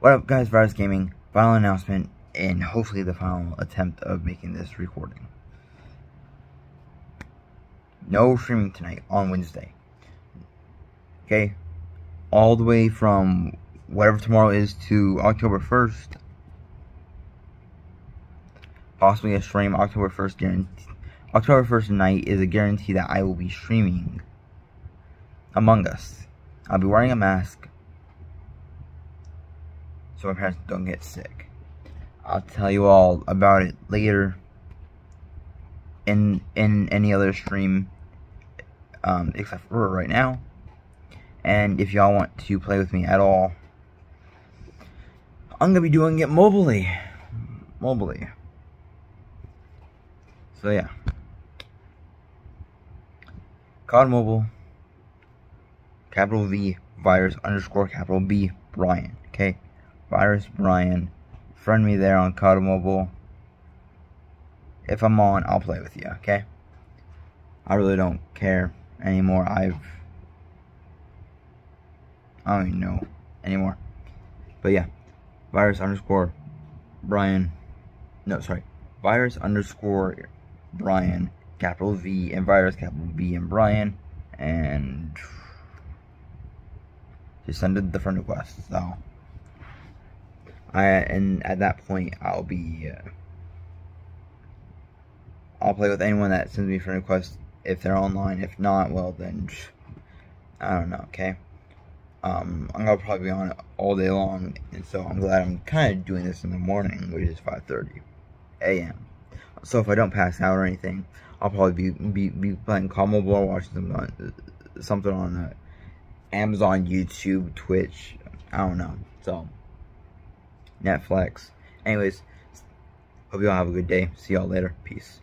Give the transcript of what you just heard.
What up, guys? Virus Gaming. Final announcement, and hopefully the final attempt of making this recording. No streaming tonight on Wednesday. Okay? All the way from whatever tomorrow is to October 1st. Possibly a stream October 1st guarantee. October 1st night is a guarantee that I will be streaming Among Us. I'll be wearing a mask so my parents don't get sick. I'll tell you all about it later in in any other stream um, except for right now. And if y'all want to play with me at all, I'm gonna be doing it mobilely, mobilely. So yeah, COD Mobile, capital V virus underscore capital B Brian. Okay. Virus Brian. Friend me there on COD Mobile. If I'm on, I'll play with you, okay? I really don't care anymore. I've... I don't even know anymore. But yeah. Virus underscore Brian. No, sorry. Virus underscore Brian. Capital V and virus capital B and Brian. And... Just send the friend request. So... I and at that point I'll be uh, I'll play with anyone that sends me friend requests if they're online. If not, well then I don't know. Okay. Um, I'm gonna probably be on it all day long, and so I'm glad I'm kind of doing this in the morning, which is 5:30 a.m. So if I don't pass out or anything, I'll probably be be, be playing COD Mobile or watching something on, something on uh, Amazon, YouTube, Twitch. I don't know. So. Netflix. Anyways, hope you all have a good day. See y'all later. Peace.